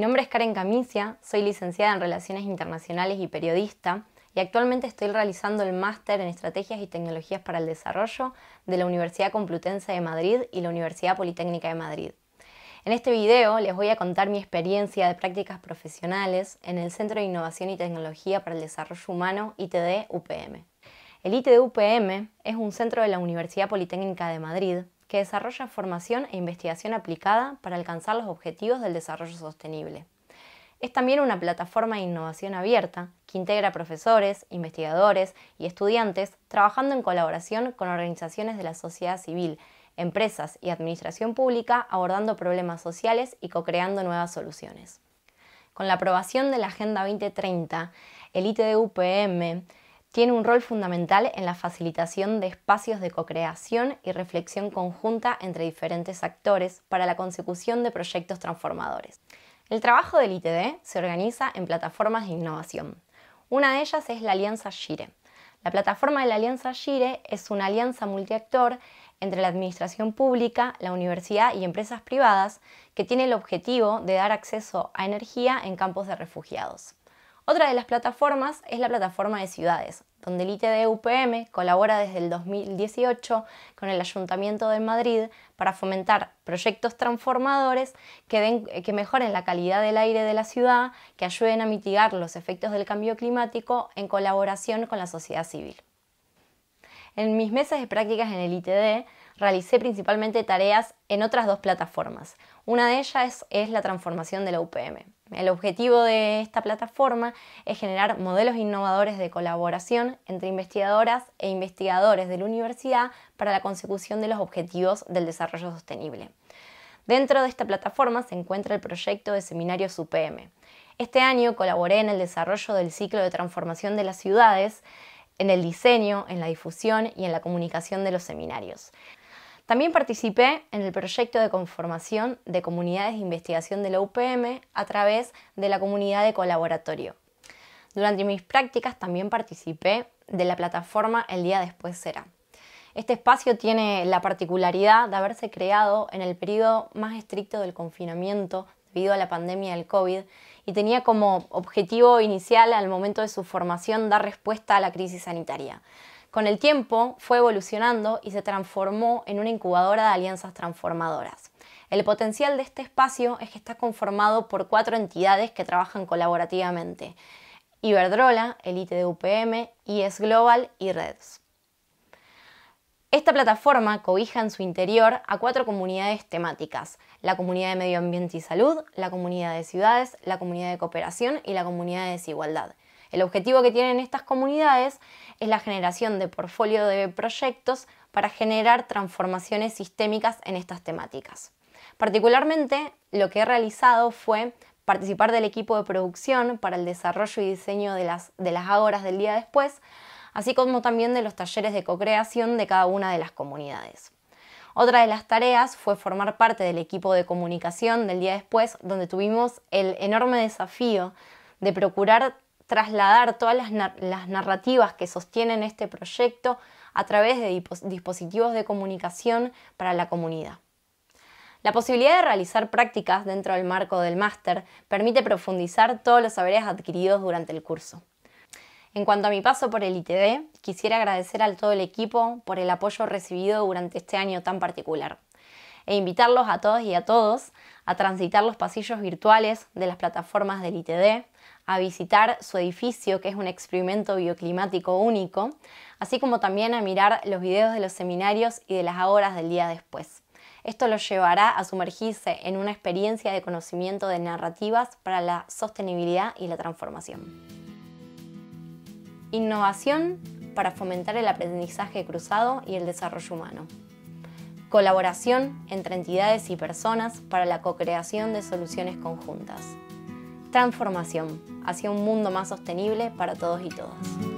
es Karen Camicia, soy licenciada en Relaciones Internacionales y periodista y actualmente estoy realizando el máster en Estrategias y Tecnologías para el Desarrollo de la Universidad Complutense de Madrid y la Universidad Politécnica de Madrid. En este video les voy a contar mi experiencia de prácticas profesionales en el Centro de Innovación y Tecnología para el Desarrollo Humano ITD UPM. El ITD UPM es un centro de la Universidad Politécnica de Madrid que desarrolla formación e investigación aplicada para alcanzar los objetivos del desarrollo sostenible. Es también una plataforma de innovación abierta que integra profesores, investigadores y estudiantes trabajando en colaboración con organizaciones de la sociedad civil, empresas y administración pública abordando problemas sociales y co-creando nuevas soluciones. Con la aprobación de la Agenda 2030, el ITD-UPM tiene un rol fundamental en la facilitación de espacios de co-creación y reflexión conjunta entre diferentes actores para la consecución de proyectos transformadores. El trabajo del ITD se organiza en plataformas de innovación. Una de ellas es la Alianza Shire. La plataforma de la Alianza Shire es una alianza multiactor entre la administración pública, la universidad y empresas privadas que tiene el objetivo de dar acceso a energía en campos de refugiados. Otra de las plataformas es la plataforma de ciudades, donde el ITD UPM colabora desde el 2018 con el Ayuntamiento de Madrid para fomentar proyectos transformadores que, que mejoren la calidad del aire de la ciudad, que ayuden a mitigar los efectos del cambio climático en colaboración con la sociedad civil. En mis meses de prácticas en el ITD realicé principalmente tareas en otras dos plataformas. Una de ellas es, la transformación de la UPM. El objetivo de esta plataforma es generar modelos innovadores de colaboración entre investigadoras e investigadores de la universidad para la consecución de los objetivos del desarrollo sostenible. Dentro de esta plataforma se encuentra el proyecto de seminarios UPM. Este año colaboré en el desarrollo del ciclo de transformación de las ciudades, en el diseño, en la difusión y en la comunicación de los seminarios. También participé en el proyecto de conformación de comunidades de investigación de la UPM a través de la comunidad de colaboratorio. Durante mis prácticas también participé de la plataforma El día después será. Este espacio tiene la particularidad de haberse creado en el periodo más estricto del confinamiento debido a la pandemia del COVID y tenía como objetivo inicial al momento de su formación dar respuesta a la crisis sanitaria. Con el tiempo fue evolucionando y se transformó en una incubadora de alianzas transformadoras. El potencial de este espacio es que está conformado por cuatro entidades que trabajan colaborativamente. Iberdrola, Elite de UPM, IS Global y Reds. Esta plataforma cobija en su interior a cuatro comunidades temáticas, la comunidad de medio ambiente y salud, la comunidad de ciudades, la comunidad de cooperación y la comunidad de desigualdad. El objetivo que tienen estas comunidades es la generación de portfolio de proyectos para generar transformaciones sistémicas en estas temáticas. Particularmente, lo que he realizado fue participar del equipo de producción para el desarrollo y diseño de las, de las del día después, así como también de los talleres de co-creación de cada una de las comunidades. Otra de las tareas fue formar parte del equipo de comunicación del día después, donde tuvimos el enorme desafío de procurar trasladar todas las, narrativas que sostienen este proyecto a través de dispositivos de comunicación para la comunidad. La posibilidad de realizar prácticas dentro del marco del máster permite profundizar todos los saberes adquiridos durante el curso. En cuanto a mi paso por el ITD, quisiera agradecer a todo el equipo por el apoyo recibido durante este año tan particular e invitarlos a todos y a todos a transitar los pasillos virtuales de las plataformas del ITD, a visitar su edificio, que es un experimento bioclimático único, así como también a mirar los videos de los seminarios y de las horas del día después. Esto los llevará a sumergirse en una experiencia de conocimiento de narrativas para la sostenibilidad y la transformación. Innovación para fomentar el aprendizaje cruzado y el desarrollo humano. Colaboración entre entidades y personas para la co-creación de soluciones conjuntas transformación hacia un mundo más sostenible para todos y todas.